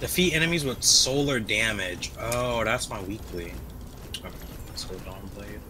Defeat enemies with solar damage. Oh, that's my weekly. Okay, let's go Blade.